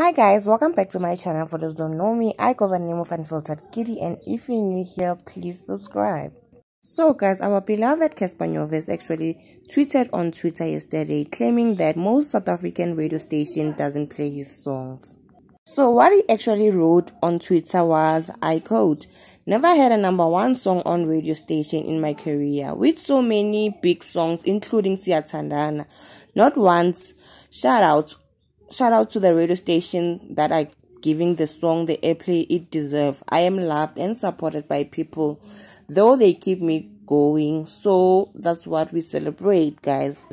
Hi guys, welcome back to my channel. For those who don't know me, I go by the name of Unfiltered Kedi and if you're new here, please subscribe. So guys, our beloved Cassper Nyovest actually tweeted on Twitter yesterday claiming that most South African radio station doesn't play his songs. So what he actually wrote on Twitter was, I quote, Never had a number one song on radio station in my career with so many big songs including Siyathandana. Not once. Shout out shout out to the radio station that are giving the song the airplay it deserves. I am loved and supported by people, though they keep me going. So that's what we celebrate, guys.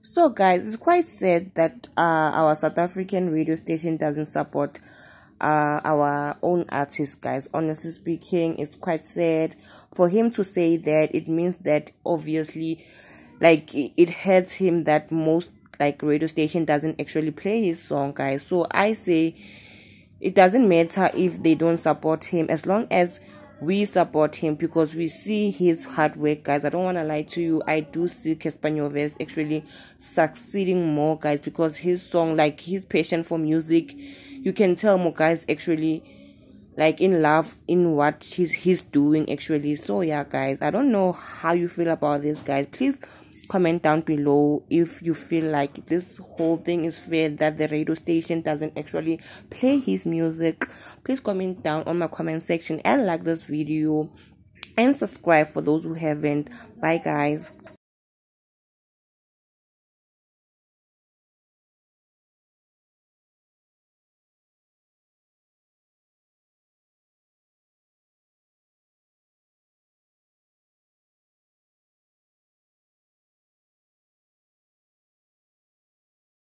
So, guys, it's quite sad that uh, our South African radio station doesn't support uh, our own artists, guys. Honestly speaking, it's quite sad for him to say that. It means that obviously, like, it hurts him that most like radio station doesn't actually play his song guys. So i say it doesn't matter if they don't support him as long as we support him because we see his hard work guys. I don't want to lie to you. I do see Cassper Nyovest actually succeeding more guys because his song like his passion for music you can tell more guys actually like in love in what he's he's doing actually. So yeah guys i don't know how you feel about this guys. Please comment down below if you feel like this whole thing is fair that the radio station doesn't actually play his music. Please comment down on my comment section and like this video and subscribe for those who haven't. Bye guys